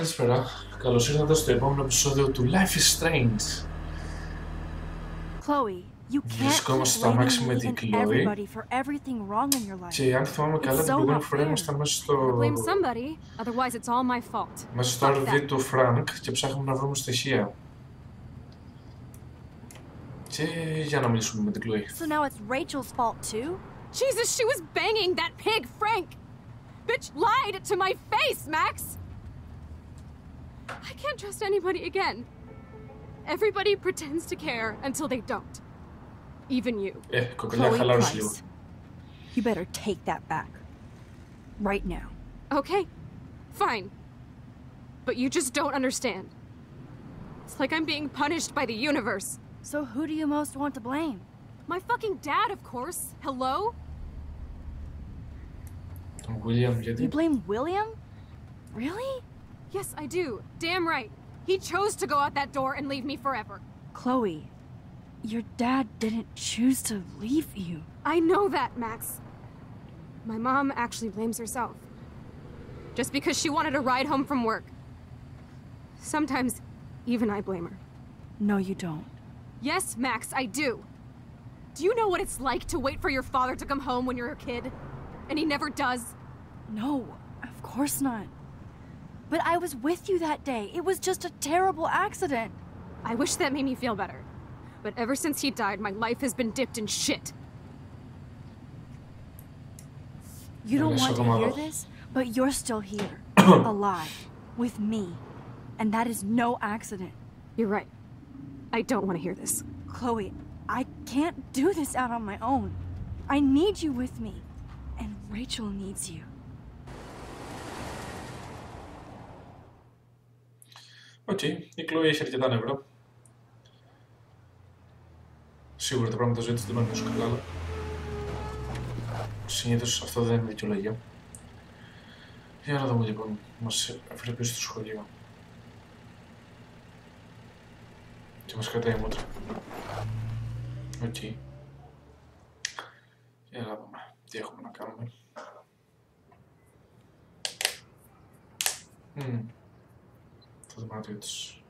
Καλησπέρα, καλησπέρα. Καλώς ήρθατε στο επόμενο επεισόδιο του Life is Strange. Chloe, you can't Βρισκόμαστε keep στο αμάξι blaming με me την and Chloe. everybody for everything wrong in your life. Και αν θυμάμαι καλά, την so προηγούμενη not φορά fair. ήμασταν μέσα στο, Blame somebody, otherwise it's all my fault. μέσα στο Fuck RV that. του Frank και ψάχνουμε να βρούμε στοιχεία. Και για να μιλήσουμε με την Chloe. So now it's Rachel's fault too? Jesus, she was banging that pig, Frank! Bitch lied to my face, Max! I can't trust anybody again. Everybody pretends to care until they don't. Even you. Chloe Price. You better take that back. Right now. Okay. Fine. But you just don't understand. It's like I'm being punished by the universe. So who do you most want to blame? My fucking dad, of course. Hello? William, you blame William? Really? Yes, I do. Damn right. He chose to go out that door and leave me forever. Chloe, your dad didn't choose to leave you. I know that, Max. My mom actually blames herself. Just because she wanted a ride home from work. Sometimes, even I blame her. No, you don't. Yes, Max, I do. Do you know what it's like to wait for your father to come home when you're a kid? And he never does? No, of course not. But I was with you that day. It was just a terrible accident. I wish that made me feel better. But ever since he died, my life has been dipped in shit. You don't want to hear this, but you're still here, alive, with me. And that is no accident. You're right. I don't want to hear this. Chloe, I can't do this out on my own. I need you with me. And Rachel needs you. Οκ, η Chloe έχει αρκετά νεύρα. Σίγουρα τα πράγματα ζωή της δεν είναι τόσο καλά, αλλά συνήθως αυτό δεν είναι δικαιολογία. Για να δούμε λοιπόν, μας έφερε πίσω στο σχολείο. Και μας κρατάει μούτρα. Οκ. Για να δούμε τι έχουμε να κάνουμε. Μμμ. Το δωμάτιο της.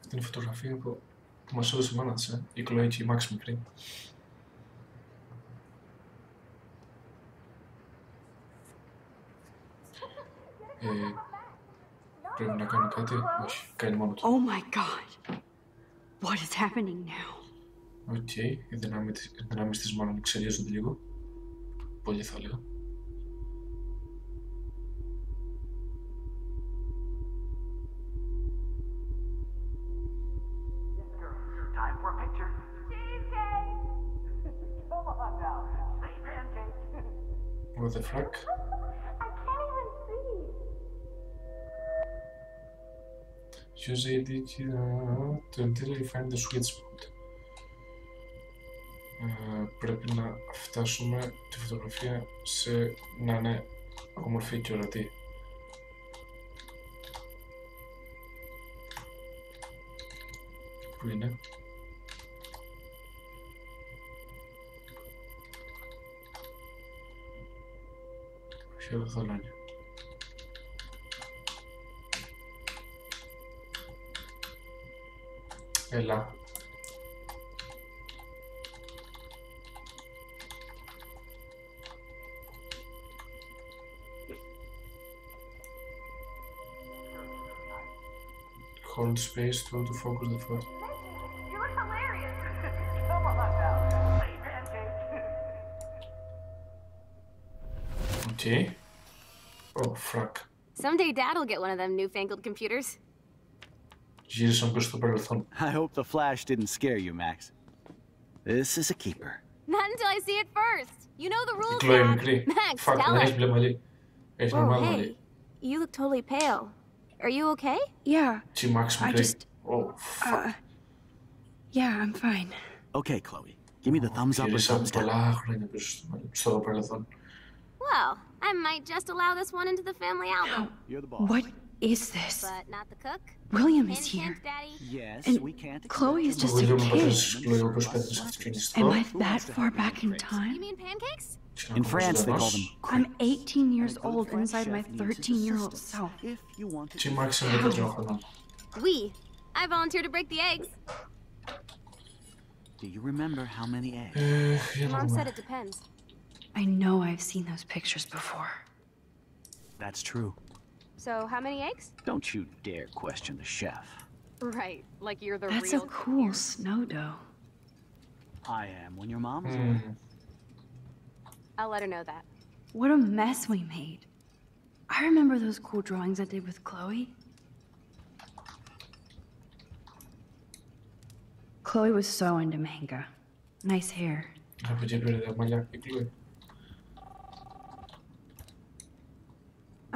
Αυτή είναι η φωτογραφία που, που μας έδωσε η μάνα της, ε. η Chloe και η Max μικρή. Ε, πρέπει να κάνω κάτι, όχι, κάνει μόνο του. Oh my god. What is happening now? Οκ, οι δυνάμεις, της- οι δυνάμεις της μάλλον εξελίσσονται λίγο. Πολύ θα έλεγα. What the fuck; I can't even see. Use AD to until you find the sweet spot. Ε, πρέπει να φτάσουμε τη φωτογραφία σε να είναι όμορφη και ορατή. Πού είναι; Yo Hold space to focus the foot. Okay. Oh, fuck. Someday dad'll get one of them newfangled computers. I hope the flash didn't scare you, Max. This is a keeper. Not until I see it first. You know the rules, Max. Max, Fuck, tell it. Whoa, hey, you look totally pale. Are you okay? Yeah. To Max I just... Oh, fuck. Uh, yeah, I'm fine. Okay, Chloe. Give me the thumbs up or thumbs down. Well, I might just allow this one into the family album. You're the boss. What is this? But not the cook. William is here. Daddy. Yes, and we can't Chloe is just William a kid. Am I that far back in time? You mean pancakes? In France, they call them. I'm 18 years old inside my 13-year-old self. We. I volunteer to break the eggs. Do you remember how many eggs? Mom said it depends. I know I've seen those pictures before. That's true. So, how many eggs? Don't you dare question the chef. Right, like you're the That's real- That's a cool here. snow dough. I am when your mom's mm. I'll let her know that. What a mess we made. I remember those cool drawings I did with Chloe. Chloe was so into manga. Nice hair.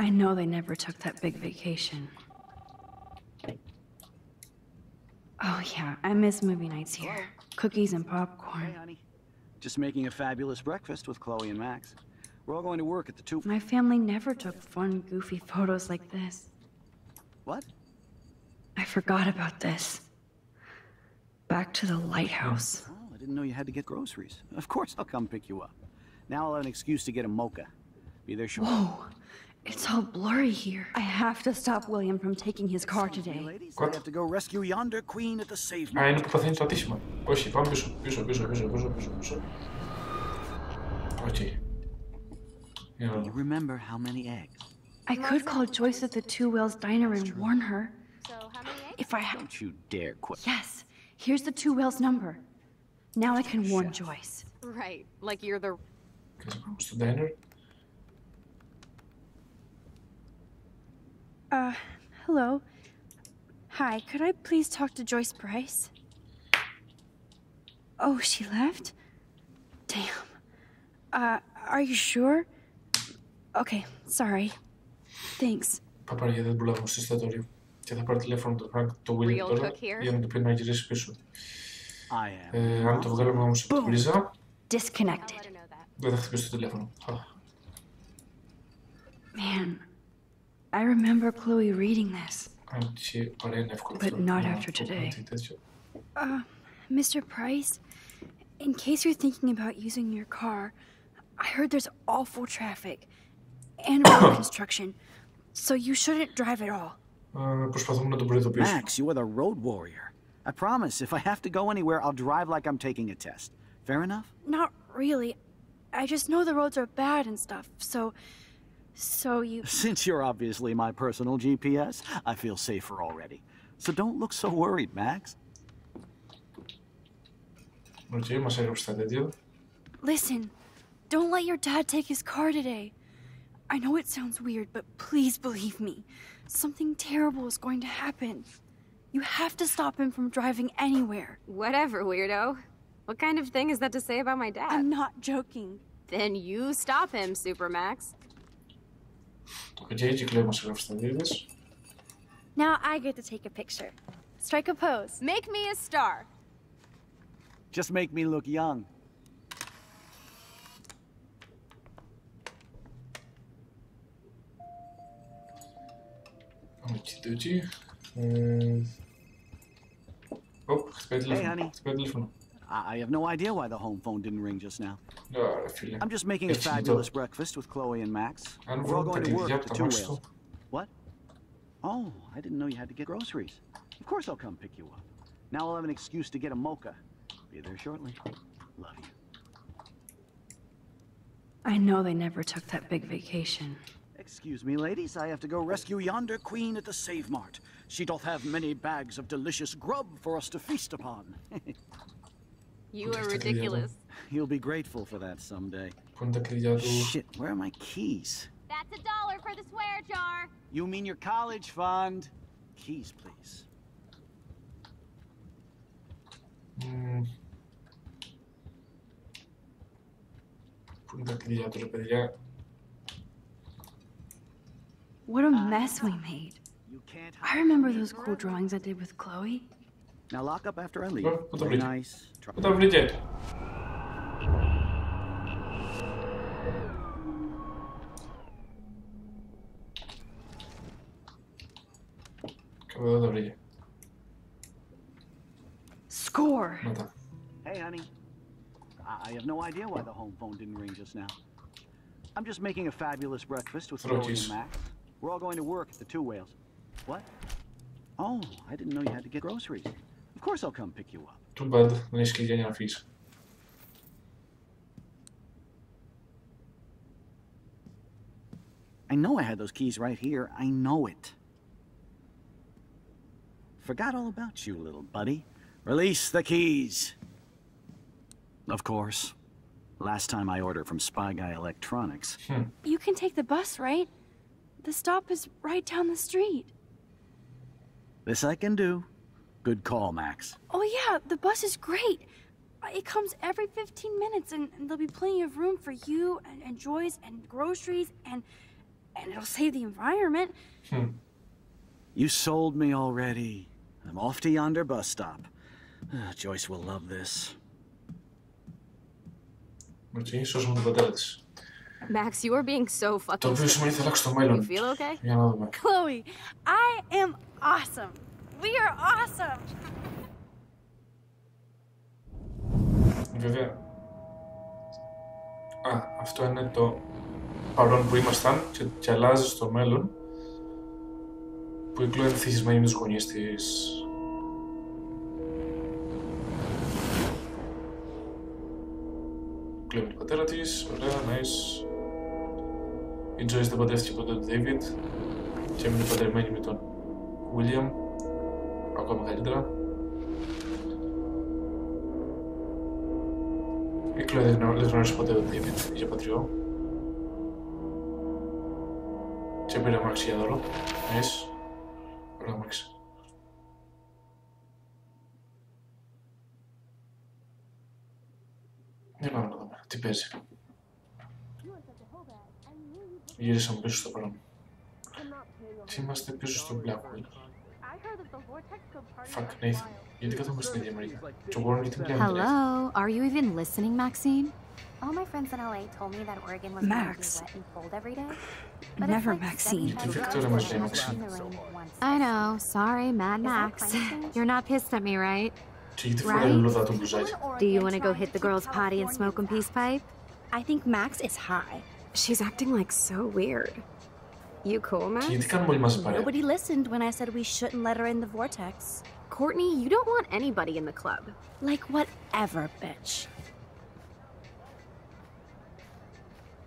I know they never took that big vacation. Oh, yeah, I miss movie nights here. Cookies and Hey, popcorn. honey. Just making a fabulous breakfast with Chloe and Max. We're all going to work at the two. My family never took fun, goofy photos like this. What? I forgot about this. Back to the lighthouse. Oh, I didn't know you had to get groceries. Of course, I'll come pick you up. Now I'll have an excuse to get a mocha. Be there shortly. Whoa, it's all blurry here. I have to stop William from taking his car Excuse me, today. ladies. I have to go rescue yonder queen at the save Α, είναι που παθαίνει το ατύχημα. Όχι, πάμε πίσω. Πίσω, πίσω, πίσω, πίσω, πίσω, πίσω. Οκ. Για να Do you δούμε. remember how many eggs? I could call Joyce at the Two Whales Diner and warn her. So, how many eggs? If I had. Don't you dare quit. Yes, here's the Two Whales number. Now I can warn Chef. Joyce. Right, like you're the. Κάτσε να πάμε στο diner. Uh, hello. Hi, could I please talk to Joyce Price? Oh, she left? Damn. Uh, are you sure? Okay, sorry. Thanks. Παπαριέδες δουλεύουν στο εστιατόριο και θα πάρει τηλέφωνο το Frank το William τώρα για να του πει να γυρίσει πίσω. Ε, αν το βγάλουμε όμως από την πρίζα, δεν θα χτυπήσει το τηλέφωνο. Man, I remember Chloe reading this. But not after today. Uh, Mr. Price, in case you're thinking about using your car, I heard there's awful traffic and road construction, so you shouldn't drive at all. Max, you are the road warrior. I promise, if I have to go anywhere, I'll drive like I'm taking a test. Fair enough? Not really. I just know the roads are bad and stuff, so so you... Since you're obviously my personal GPS, I feel safer already. So don't look so worried, Max. Listen, don't let your dad take his car today. I know it sounds weird, but please believe me. Something terrible is going to happen. You have to stop him from driving anywhere. Whatever, weirdo. What kind of thing is that to say about my dad? I'm not joking. Then you stop him, Supermax. Now I get to take a picture. Strike a pose. Make me a star. Just make me look young. Hey, honey. I have no idea why the home phone didn't ring just now. I'm just making a fabulous breakfast with Chloe and Max. We're all going to work at the Two Whales. What? Oh, I didn't know you had to get groceries. Of course I'll come pick you up. Now I'll have an excuse to get a mocha. Be there shortly. Love you. I know they never took that big vacation. Excuse me, ladies, I have to go rescue yonder queen at the Save Mart. She doth have many bags of delicious grub for us to feast upon. You are ridiculous. You'll be grateful for that someday. Shit, where are my keys? That's a dollar for the swear jar. You mean your college fund? Keys, please. What a uh, mess we made. I remember those cool drawings I did with Chloe. Now lock up after I leave. Nice. Put the. Кого. Score. Hey, honey. I have no idea why the home phone didn't ring just now. I'm just making a fabulous breakfast with Chloe and Max. We're all going to work at the Two Whales. What? Oh, I didn't know you had to get groceries course I'll come pick you up. Too bad. Nici Liliana în fiș. I know I had those keys right here. I know it. Forgot all about you, little buddy. Release the keys. Of course. Last time I ordered from Spy Guy Electronics. Hmm. You can take the bus, right? The stop is right down the street. This I can do. Good call, Max. Oh, yeah, the bus is great. Uh, It comes every 15 minutes, and, and there'll be plenty of room for you and, and Joyce and groceries, and and it'll save the environment. You sold me already. I'm off to yonder bus stop. Ah, Joyce will love this. Οκ, σώσουμε τον πατέρα της. Max, you are being so Το fucking οποίο sick. σημαίνει θα αλλάξει το You μέλλον. feel okay? Για να δούμε. Chloe, I am awesome. We are awesome. Βέβαια. Α, αυτό είναι το παρόν που ήμασταν και, και αλλάζει στο μέλλον που η Chloe είναι θυσισμένη με τους γονείς της. Κλέβει τον πατέρα της, ωραία, nice. Η Joyce δεν παντρεύτηκε ποτέ τον David και έμεινε παντρεμένη με τον William, ακόμα καλύτερα. Η Chloe δεν γνω- δεν γνώρισε ποτέ τον David, είχε πατριό. Και πήρε αμάξι για δώρο. Nice. Ωραίο αμάξι. Για πάμε να δούμε τι παίζει. Γύρισαμε πίσω στο παρόν. Τι είμαστε πίσω στο Blackwell. Fuck, Nathan. Hello, are you even listening, Maxine? All my friends in LA told me that Oregon was Max. wet and cold every day. But Never like Maxine. I know, sorry, Mad Max. You're not pissed at me, right? Right? Do you want to go hit the girls' potty and smoke a peace pipe? I think Max is high. She's acting like so weird. You cool, man. Nobody listened when I said we shouldn't let her in the vortex. Courtney, you don't want anybody in the club. Like, whatever, bitch.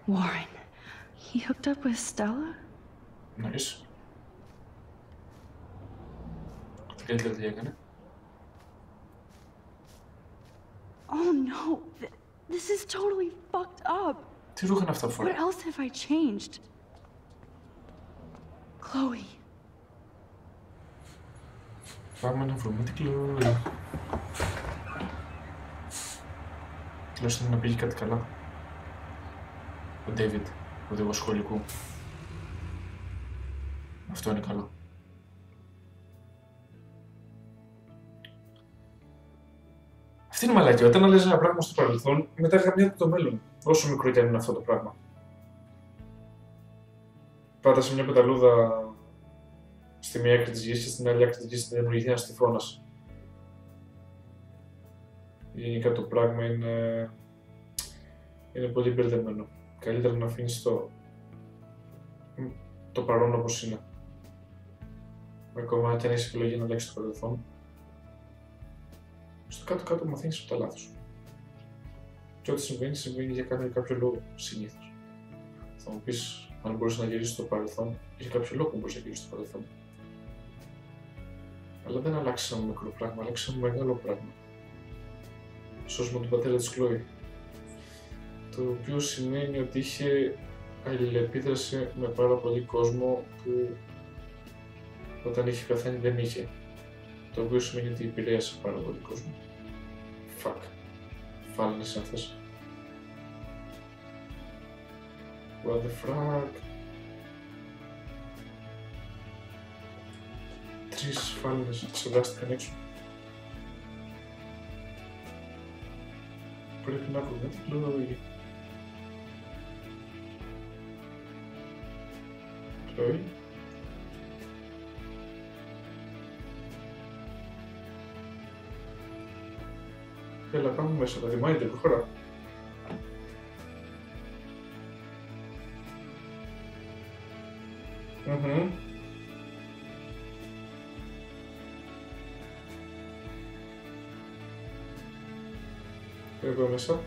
Warren, he hooked up with Stella? Nice. Oh no, this is totally fucked up. What else have I changed? Chloe, Πάμε να βρούμε την Chloe. Τουλάχιστον να πήγε κάτι καλά. Ο David, οδηγός σχολικού. Αυτό είναι καλό. Αυτή είναι η μαλακή. Όταν λες ένα πράγμα στο παρελθόν, μετά γαμιάται το μέλλον. Όσο μικρό και αν είναι αυτό το πράγμα. Πάτα σε μια πεταλούδα στη μία άκρη της γης και στην άλλη άκρη της γης να δημιουργηθεί ένας τυφώνας. Γενικά το πράγμα είναι, είναι πολύ μπερδεμένο. Καλύτερα να αφήνεις το, το παρόν όπως είναι. Ακόμα και αν έχεις επιλογή να αλλάξεις το παρελθόν. Στο κάτω-κάτω μαθαίνεις από τα λάθη σου. Και ό,τι συμβαίνει, συμβαίνει για κάποιο, κάποιο λόγο συνήθως. Θα μου πεις, αν μπορούσε να γυρίσεις στο παρελθόν, για κάποιο λόγο μπορούσε να γυρίσεις στο παρελθόν. Αλλά δεν αλλάξαμε ένα μικρό πράγμα, αλλάξαμε ένα μεγάλο πράγμα. Σώσουμε τον πατέρα της Κλόη. Το οποίο σημαίνει ότι είχε αλληλεπίδραση με πάρα πολύ κόσμο που όταν είχε πεθάνει δεν είχε. Το οποίο σημαίνει ότι επηρέασε πάρα πολύ κόσμο. Fuck. Φάλαινες αυτές. Brother Frog. Tris Fun is the last connection. Put it not with that blue. Chloe. يلا كم مش لازم Robione są?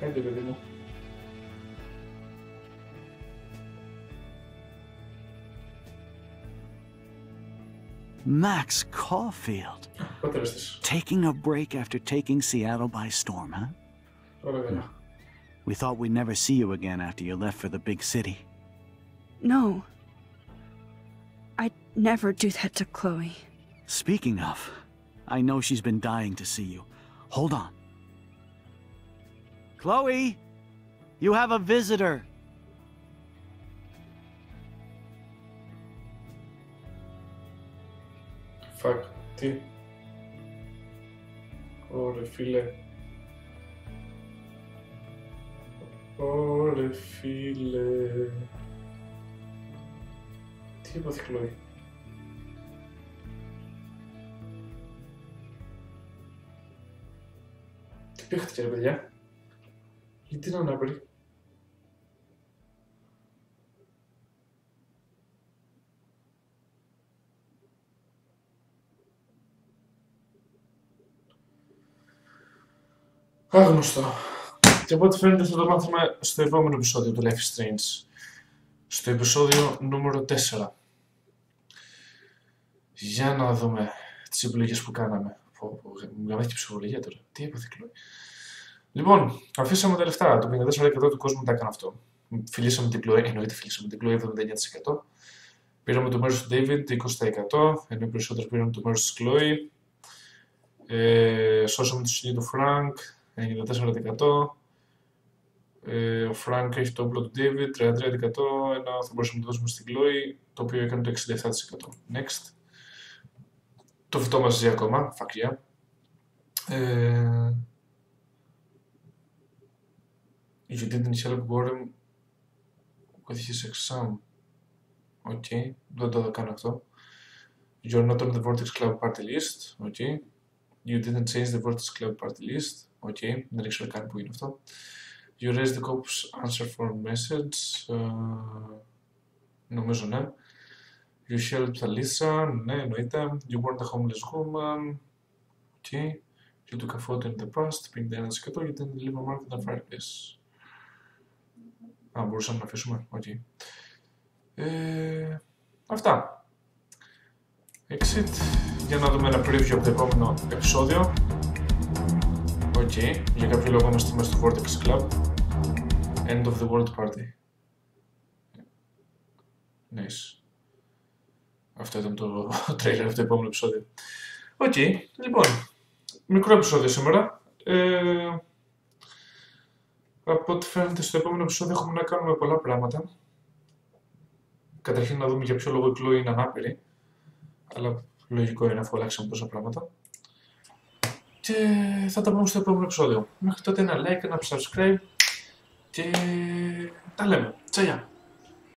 Hajde da vidimo. Max Caulfield. Taking a break after taking Seattle by storm, huh? We thought we'd never see you again after you left for the big city. No, I'd never do that to Chloe. Speaking of, I know she's been dying to see you. Hold on. Chloe, you have a visitor. Fuck, file. File. Τι έπαθε η Χλώη. Τι παίχτηκε ρε παιδιά; Γιατί είναι ανάπηρη. Άγνωστο. Και από ό,τι φαίνεται θα το μάθουμε στο επόμενο επεισόδιο του Life is Strange. Στο επεισόδιο νούμερο 4. Για να δούμε τις επιλογές που κάναμε. Πω, πω, Μου γαμάει και η ψυχολογία τώρα. Τι έπαθε η Chloe. Λοιπόν, αφήσαμε τα λεφτά. Το 54% του κόσμου τα έκανε αυτό. Φιλήσαμε την Chloe, εννοείται φιλήσαμε την Chloe 79%. Πήραμε το μέρος του David 20%, ενώ οι περισσότεροι πήραν το μέρος της Chloe. Ε, σώσαμε το σκηνή του Frank, έγινε 4%. Ε, ο Frank έχει το όπλο του David, 33%, ενώ θα μπορούσαμε να το δώσουμε στην Chloe, το οποίο έκανε το 67%. Next. Το φυτό μας ζει ακόμα, fuck yeah. Ε, you didn't help Gorham with his exam. Οκ, δεν το κάνω αυτό. You're not on the Vortex Club party list. Οκ. You didn't change the Vortex Club party list. Οκ, δεν ήξερα καν που είναι αυτό. You raised the cops answer for message. Uh, νομίζω ναι. You helped Alyssa. Ναι, εννοείται. You weren't a homeless woman. Οκ. You took a photo in the past. 51%. You didn't leave a mark in the fireplace. Α, μπορούσαμε να αφήσουμε. Οκ. Ε, αυτά. Exit. Για να δούμε ένα preview από το επόμενο επεισόδιο. Οκ. Για κάποιο λόγο είμαστε μέσα στο Vortex Club. End of the World Party. Nice. Αυτό ήταν το trailer από το επόμενο επεισόδιο. Οκ. Λοιπόν, μικρό επεισόδιο σήμερα. Ε, από ό,τι φαίνεται στο επόμενο επεισόδιο έχουμε να κάνουμε πολλά πράγματα. Καταρχήν να δούμε για ποιο λόγο η Chloe είναι ανάπηρη. Αλλά λογικό είναι αφού αλλάξαμε τόσα πράγματα. Και θα τα πούμε στο επόμενο επεισόδιο. Μέχρι τότε ένα like, ένα subscribe και τα λέμε. Τσαγιά!